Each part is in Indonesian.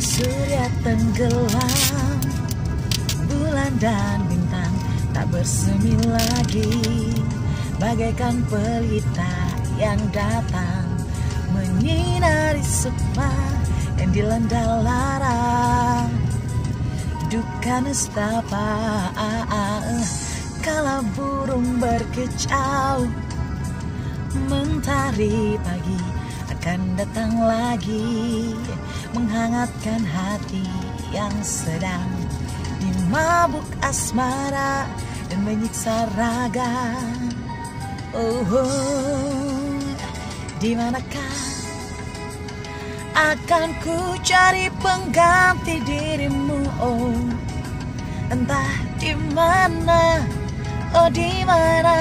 surya tenggelam. Bulan dan bintang tak bersemi lagi. Bagaikan pelita yang datang Menyinari sukma yang dilanda lara Duka nestapa Kala burung berkicau. Mentari pagi akan datang lagi Menghangatkan hati yang sedang. Dimabuk asmara dan menyiksa raga. Oh, di manakah akan ku cari pengganti dirimu? Oh entah di mana oh di mana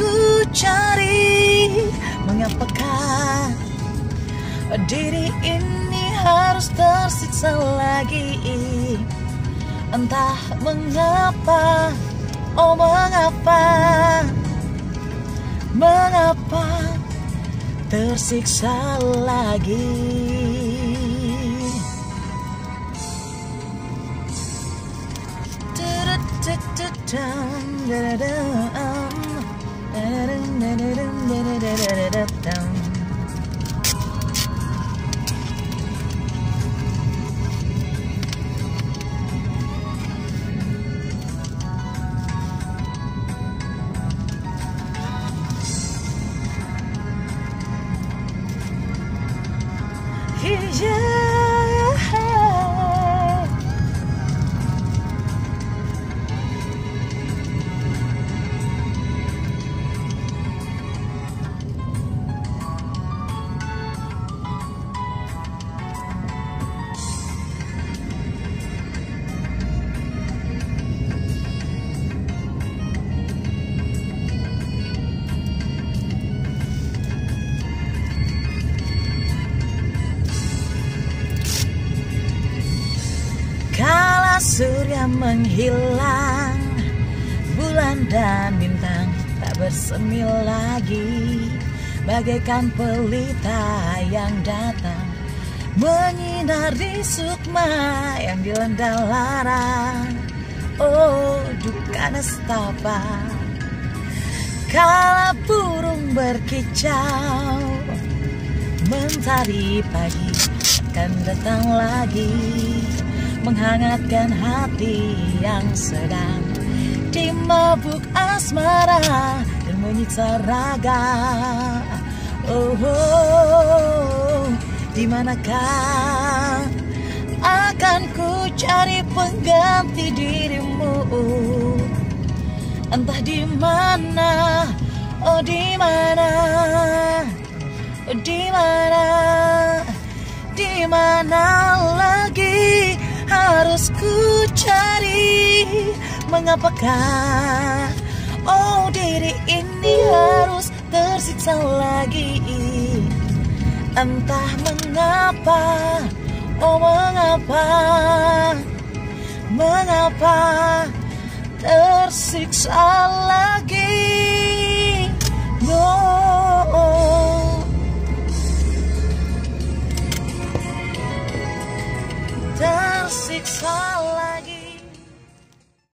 ku cari. Mengapakah diri ini harus tersiksa lagi? Entah mengapa Oh mengapa Mengapa Tersiksa lagi Yeah. Surya menghilang. Bulan dan bintang tak bersemi lagi. Bagaikan pelita yang datang. Menyinari sukma yang dilanda lara Oh duka nestapa. Kala burung berkicau Mentari pagi akan datang lagi Menghangatkan hati yang sedang. Dimabuk asmara dan menyiksa raga. Oh, oh di manakah akan ku cari pengganti dirimu? Entah di mana, oh di mana di mana di mana lagi harus ku cari? Mengapakah? Oh diri ini harus tersiksa lagi. Entah mengapa oh mengapa? Mengapa tersiksa lagi tersiksa